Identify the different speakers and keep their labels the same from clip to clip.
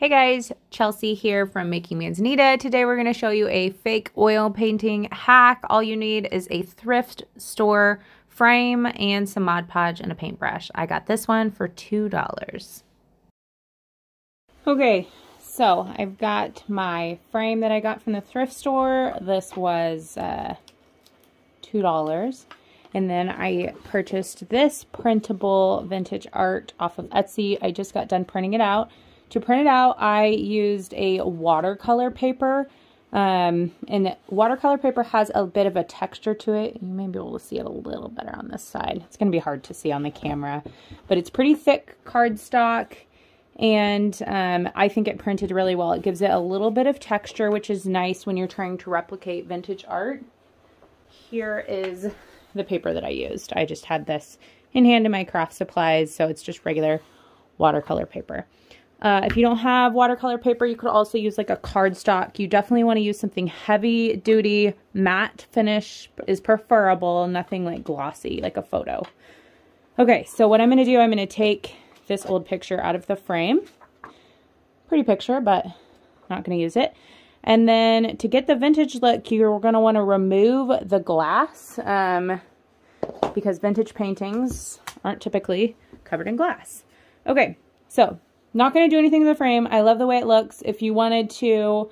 Speaker 1: Hey guys, Chelsea here from Making Manzanita. Today we're going to show you a fake oil painting hack. All you need is a thrift store frame and some Mod Podge and a paintbrush. I got this one for $2. Okay, so I've got my frame that I got from the thrift store. This was uh, $2. And then I purchased this printable vintage art off of Etsy. I just got done printing it out. To print it out, I used a watercolor paper. Um, and watercolor paper has a bit of a texture to it. You may be able to see it a little better on this side. It's going to be hard to see on the camera. But it's pretty thick cardstock. And um, I think it printed really well. It gives it a little bit of texture, which is nice when you're trying to replicate vintage art. Here is the paper that I used. I just had this in hand in my craft supplies, so it's just regular watercolor paper. Uh, if you don't have watercolor paper, you could also use like a cardstock. You definitely want to use something heavy duty, matte finish is preferable, nothing like glossy, like a photo. Okay, so what I'm going to do, I'm going to take this old picture out of the frame. Pretty picture, but not going to use it. And then to get the vintage look, you're going to want to remove the glass um, because vintage paintings aren't typically covered in glass. Okay, so not going to do anything to the frame. I love the way it looks. If you wanted to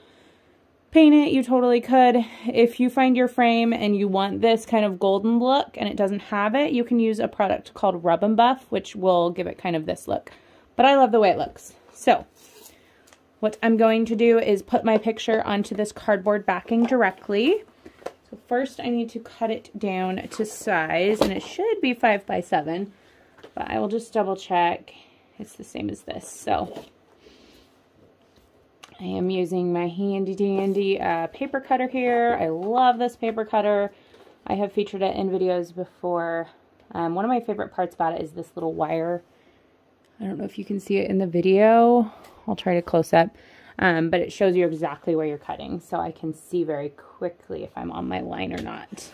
Speaker 1: paint it, you totally could. If you find your frame and you want this kind of golden look and it doesn't have it, you can use a product called Rub and Buff, which will give it kind of this look. But I love the way it looks. So what I'm going to do is put my picture onto this cardboard backing directly. So first I need to cut it down to size, and it should be 5 by 7 but I will just double check it's the same as this. So I am using my handy dandy uh, paper cutter here. I love this paper cutter. I have featured it in videos before. Um, one of my favorite parts about it is this little wire. I don't know if you can see it in the video. I'll try to close up. Um, but it shows you exactly where you're cutting. So I can see very quickly if I'm on my line or not.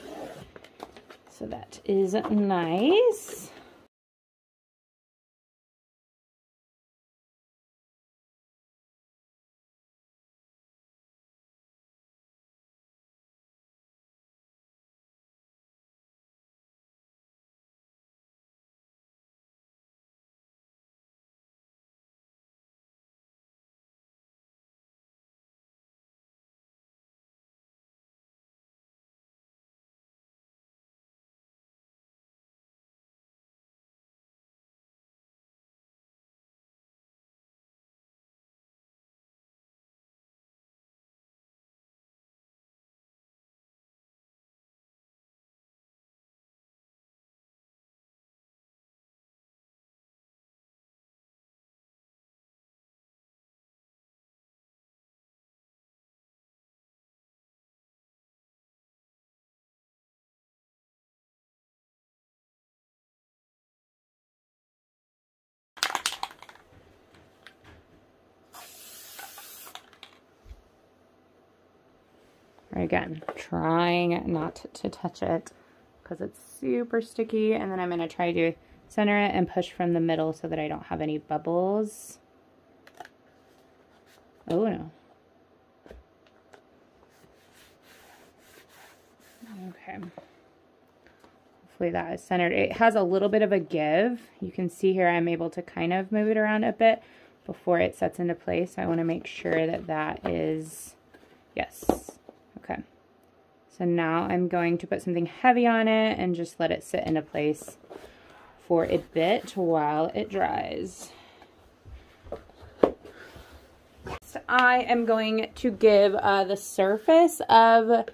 Speaker 1: So that is nice. Again, trying not to touch it because it's super sticky. And then I'm going to try to center it and push from the middle so that I don't have any bubbles. Oh no. Okay. Hopefully that is centered. It has a little bit of a give. You can see here I'm able to kind of move it around a bit before it sets into place. I want to make sure that that is, yes, Okay. So now I'm going to put something heavy on it and just let it sit into place for a bit while it dries. Next, I am going to give uh, the surface of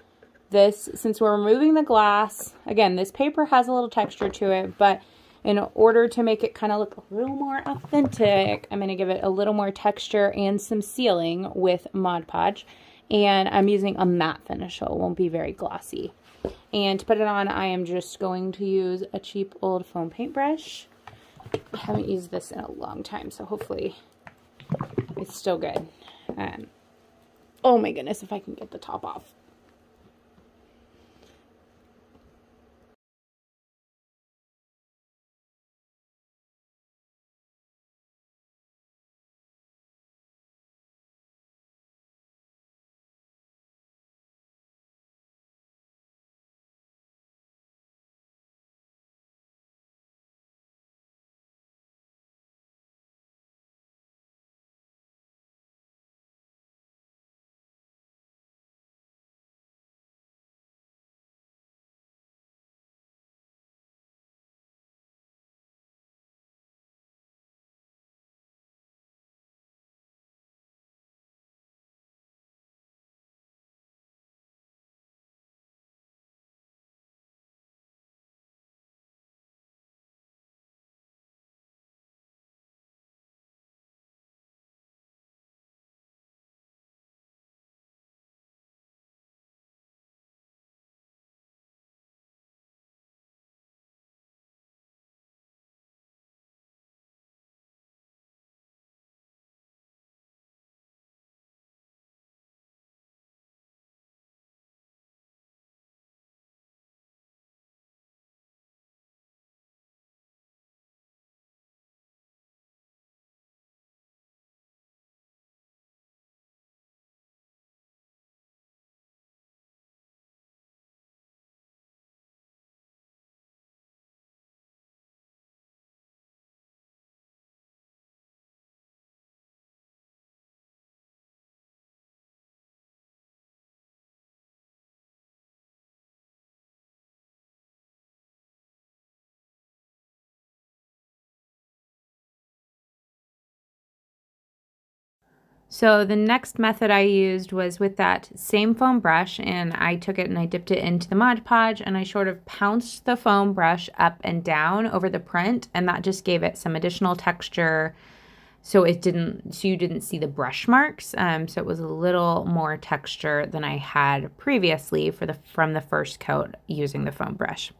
Speaker 1: this, since we're removing the glass, again, this paper has a little texture to it, but in order to make it kind of look a little more authentic, I'm going to give it a little more texture and some sealing with Mod Podge and I'm using a matte finish so it won't be very glossy. And to put it on, I am just going to use a cheap old foam paintbrush. I haven't used this in a long time, so hopefully it's still good. Um, oh my goodness, if I can get the top off. So the next method I used was with that same foam brush and I took it and I dipped it into the Mod Podge and I sort of pounced the foam brush up and down over the print and that just gave it some additional texture so it didn't so you didn't see the brush marks um, so it was a little more texture than I had previously for the from the first coat using the foam brush.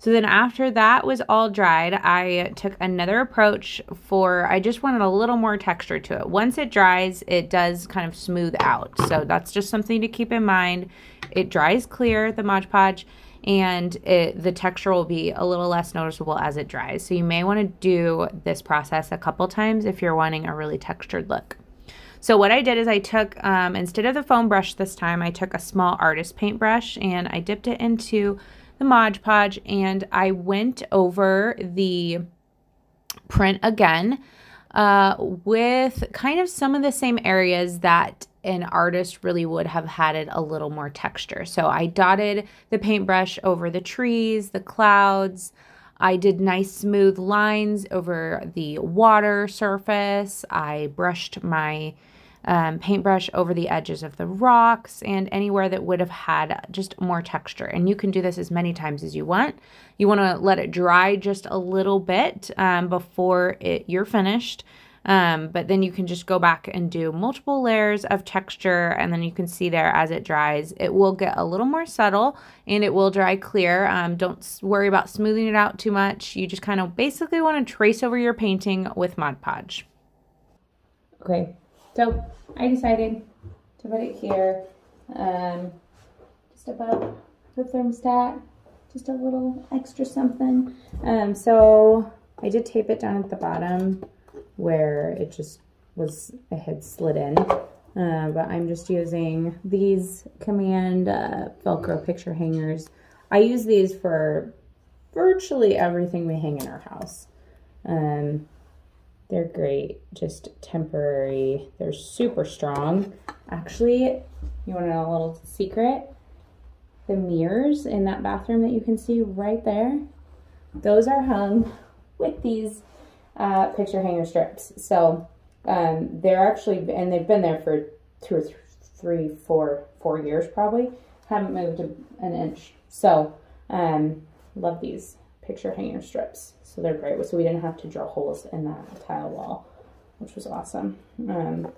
Speaker 1: So then after that was all dried, I took another approach for, I just wanted a little more texture to it. Once it dries, it does kind of smooth out. So that's just something to keep in mind. It dries clear, the Mod Podge, and it, the texture will be a little less noticeable as it dries. So you may want to do this process a couple times if you're wanting a really textured look. So what I did is I took, um, instead of the foam brush this time, I took a small artist paintbrush and I dipped it into the Mod Podge and I went over the print again uh, with kind of some of the same areas that an artist really would have had it a little more texture. So I dotted the paintbrush over the trees, the clouds. I did nice smooth lines over the water surface. I brushed my um, paintbrush over the edges of the rocks and anywhere that would have had just more texture. And you can do this as many times as you want. You want to let it dry just a little bit um, before it, you're finished. Um, but then you can just go back and do multiple layers of texture and then you can see there as it dries it will get a little more subtle and it will dry clear um, don't worry about smoothing it out too much you just kind of basically want to trace over your painting with Mod Podge okay so I decided to put it here, um, just above the thermostat, just a little extra something. Um, so I did tape it down at the bottom where it just was, it had slid in. Uh, but I'm just using these Command uh, Velcro picture hangers. I use these for virtually everything we hang in our house. Um, they're great, just temporary. They're super strong. Actually, you want to know a little secret? The mirrors in that bathroom that you can see right there, those are hung with these uh, picture hanger strips. So um, they're actually, and they've been there for two or th three, four, four years probably. Haven't moved an inch. So um, love these picture hanger strips. So they're great. So we didn't have to drill holes in that tile wall, which was awesome. Um,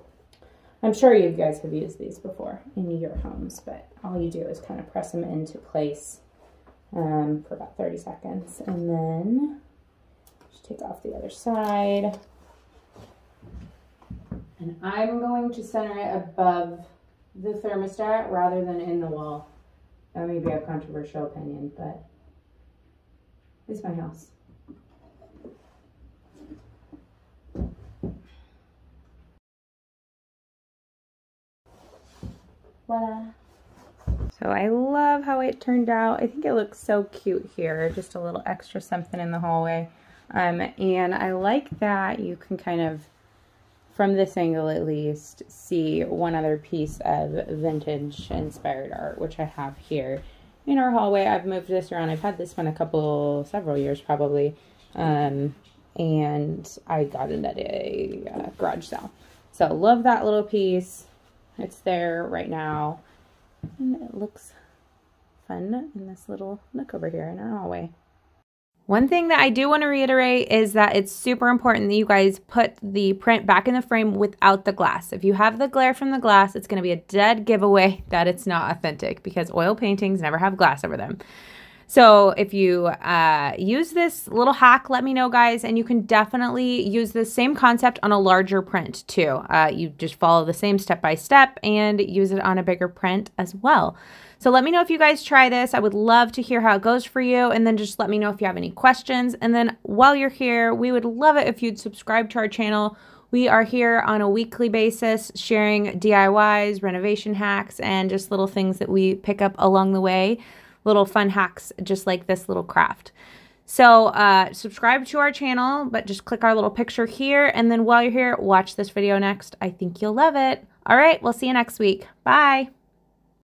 Speaker 1: I'm sure you guys have used these before in your homes, but all you do is kind of press them into place um, for about 30 seconds. And then just take off the other side. And I'm going to center it above the thermostat rather than in the wall. That may be a controversial opinion, but it's my house. Voila. So I love how it turned out. I think it looks so cute here. Just a little extra something in the hallway. Um, and I like that you can kind of, from this angle at least, see one other piece of vintage inspired art, which I have here in our hallway. I've moved this around. I've had this one a couple, several years probably. Um, and I got it at a uh, garage sale. So love that little piece. It's there right now. And it looks fun in this little nook over here in our hallway. One thing that I do want to reiterate is that it's super important that you guys put the print back in the frame without the glass. If you have the glare from the glass, it's going to be a dead giveaway that it's not authentic because oil paintings never have glass over them. So if you uh, use this little hack, let me know, guys. And you can definitely use the same concept on a larger print too. Uh, you just follow the same step by step and use it on a bigger print as well. So let me know if you guys try this. I would love to hear how it goes for you. And then just let me know if you have any questions. And then while you're here, we would love it if you'd subscribe to our channel. We are here on a weekly basis sharing DIYs, renovation hacks, and just little things that we pick up along the way little fun hacks just like this little craft. So uh, subscribe to our channel, but just click our little picture here. And then while you're here, watch this video next. I think you'll love it. All right, we'll see you next week. Bye.